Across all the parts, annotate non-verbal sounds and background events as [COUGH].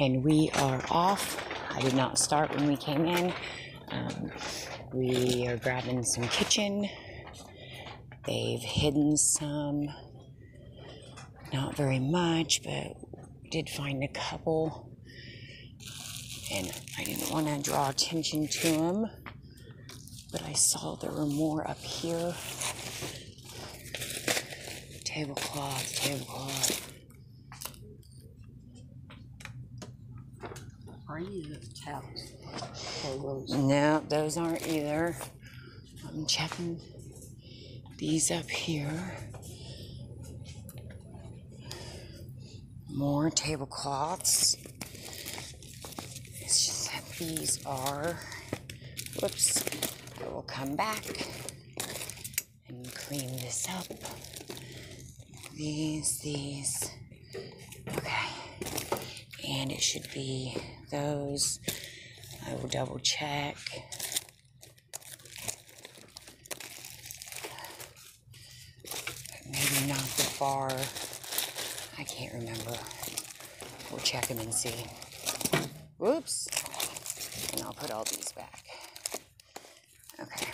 and we are off. I did not start when we came in. Um, we are grabbing some kitchen. They've hidden some, not very much, but did find a couple. And I didn't want to draw attention to them, but I saw there were more up here. Tablecloth, tablecloth. Are towels? No, those aren't either. I'm checking these up here. More tablecloths. It's just that these are. Whoops. I will come back and clean this up. These, these. Okay. And it should be those. I will double check. Maybe not the bar. I can't remember. We'll check them and see. Whoops. And I'll put all these back. Okay.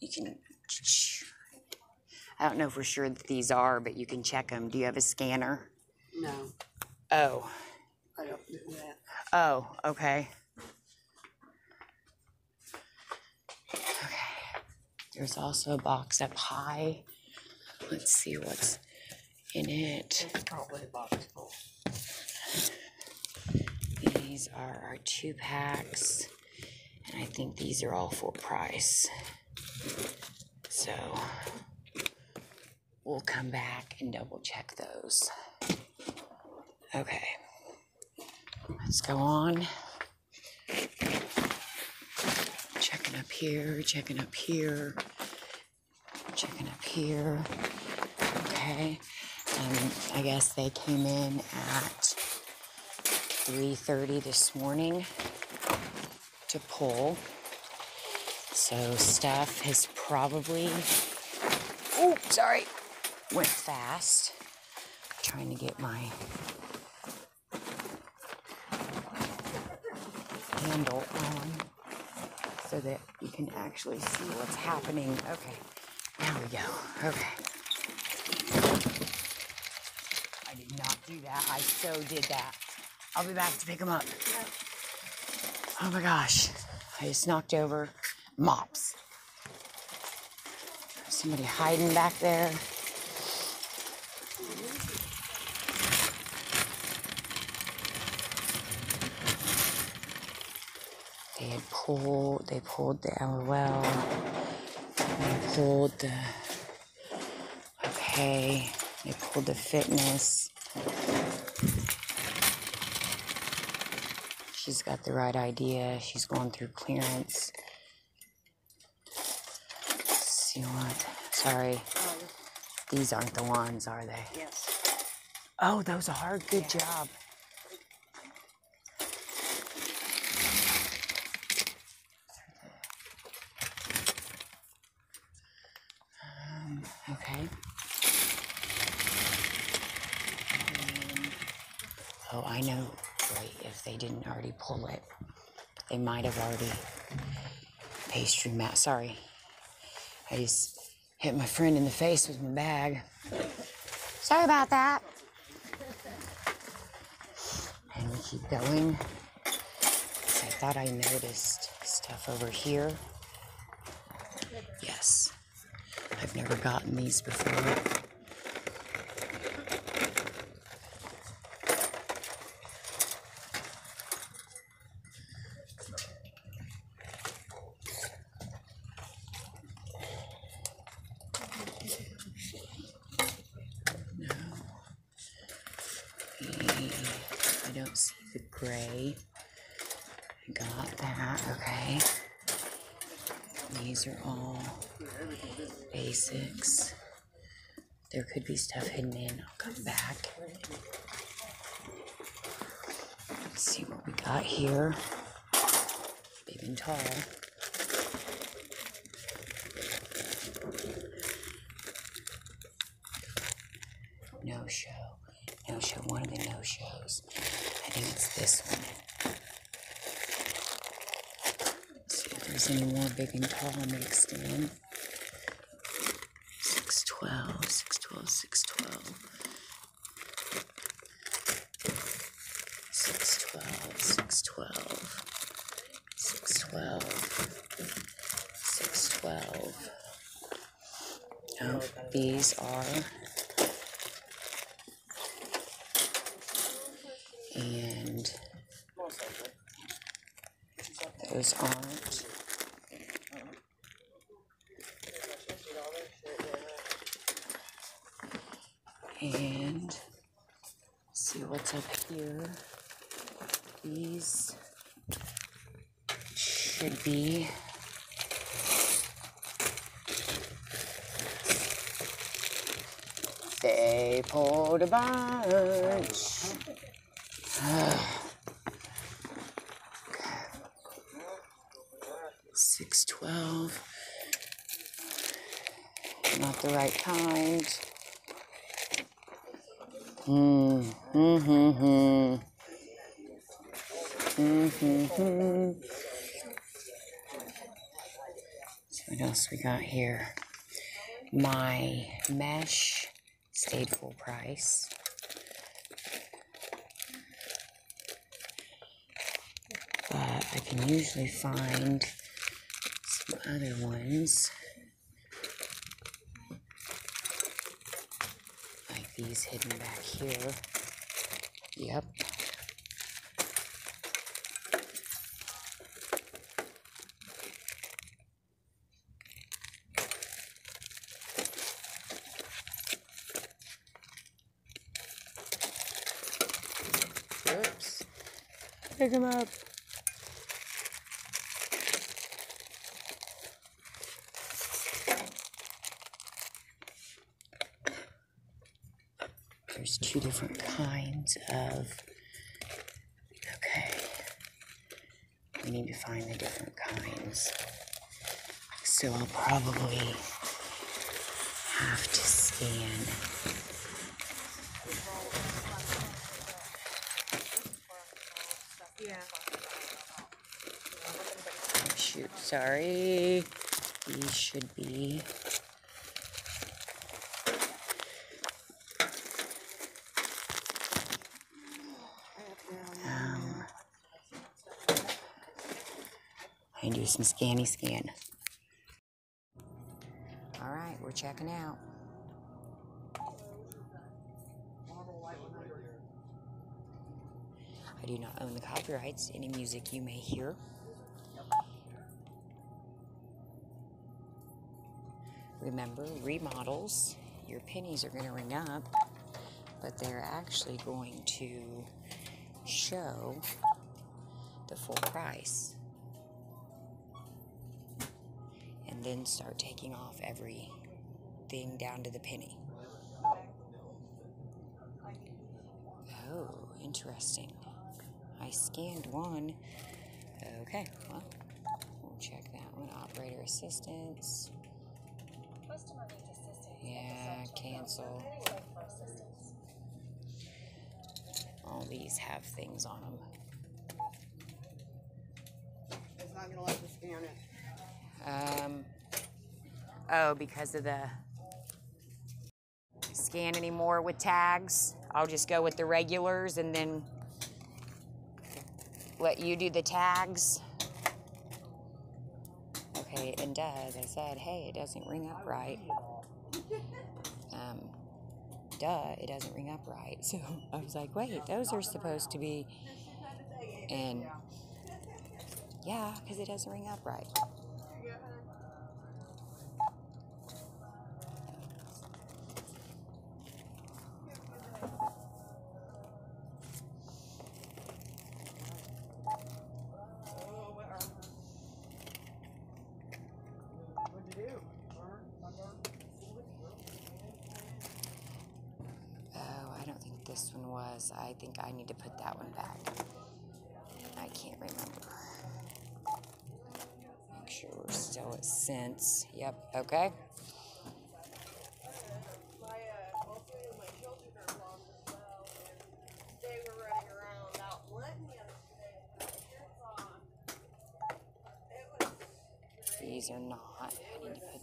You can. I don't know for sure that these are, but you can check them. Do you have a scanner? No, Oh. I don't do that. Oh, okay. Okay. There's also a box up high. Let's see what's in it. It's probably a box full. These are our two packs, and I think these are all full price. So come back and double check those. Okay. Let's go on. Checking up here, checking up here, checking up here. Okay. Um, I guess they came in at 3:30 this morning to pull. So stuff has probably Oh, sorry. Went fast. Trying to get my handle on so that you can actually see what's happening. Okay. Now we go. Okay. I did not do that. I so did that. I'll be back to pick them up. Oh my gosh. I just knocked over mops. Somebody hiding back there. They had pulled, they pulled the LOL. They pulled the, okay, they pulled the fitness. She's got the right idea. She's going through clearance. Let's see what, sorry, these aren't the ones, are they? yes. Oh, those are. Hard. Good job. Okay. Oh, I know. Right, if they didn't already pull it, they might have already pastry mat. Sorry, I just hit my friend in the face with my bag. Sorry about that. And we keep going. I thought I noticed stuff over here. Yes. I've never gotten these before. I don't see the gray. I got that, okay. These are all basics. There could be stuff hidden in. I'll come back. Let's see what we got here. Big and tall. No show. No show. One of the no shows. I think it's this one. There's any more big and tall mixed in. 612, 612, 612. 612, 612, 612, 612. Oh, these are. And those aren't. And see what's up here. These should be they pulled a bunch. Six twelve. Not the right kind. Hmm. Hmm. Hmm. Hmm. Mm-hmm. So what else we got here? My mesh stayed full price. But I can usually find some other ones. Like these hidden back here. Yep. Oops. Pick him up. There's two different kinds of. Okay. We need to find the different kinds. So I'll probably have to scan. Oh, shoot, sorry. These should be. Some scanny scan. All right, we're checking out. I do not own the copyrights any music you may hear. Remember, remodels, your pennies are going to ring up, but they're actually going to show the full price. And then start taking off everything down to the penny. Oh, interesting. I scanned one. Okay, well, we'll check that one. Operator assistance. Yeah, cancel. All these have things on them. It's not gonna let you scan it. Um, oh, because of the scan anymore with tags. I'll just go with the regulars and then let you do the tags. Okay, and duh, as I said, hey, it doesn't ring up right. Um, duh, it doesn't ring up right. [LAUGHS] So I was like, wait, those are supposed to be. And yeah, because it doesn't ring up right. think I need to put that one back. I can't remember. Make sure we're still at cents. Yep, okay. These are not. I need to put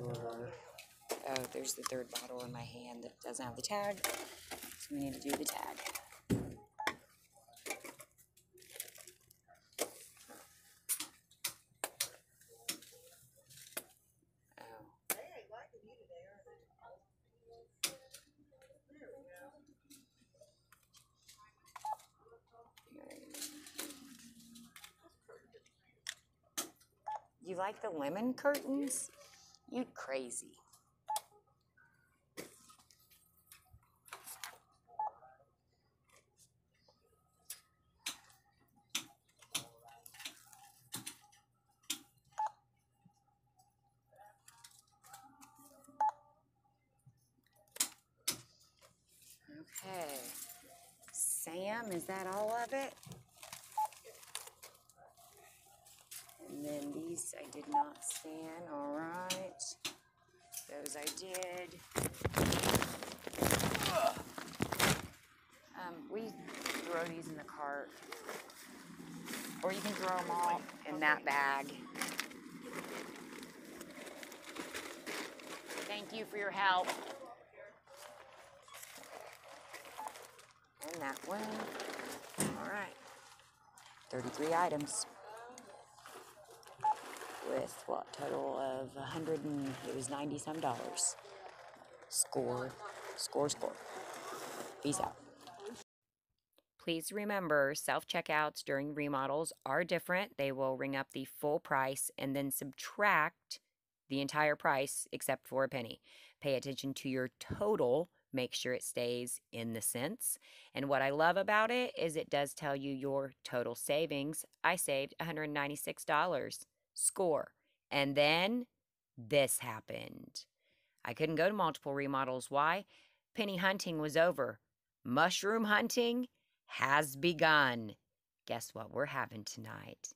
Oh, there's the third bottle in my hand that doesn't have the tag. So we need to do the tag. Oh. You like the lemon curtains? You crazy. Okay. Sam, is that all of it? And then these I did not scan, all right. Those I did. Um, we throw these in the cart. Or you can throw them all in that bag. Thank you for your help. And that one. All right. 33 items with what total of a hundred and it was ninety some dollars. Score, score, score. Peace out. Please remember self checkouts during remodels are different. They will ring up the full price and then subtract the entire price except for a penny. Pay attention to your total. Make sure it stays in the cents. And what I love about it is it does tell you your total savings. I saved $196 score. And then this happened. I couldn't go to multiple remodels. Why? Penny hunting was over. Mushroom hunting has begun. Guess what we're having tonight?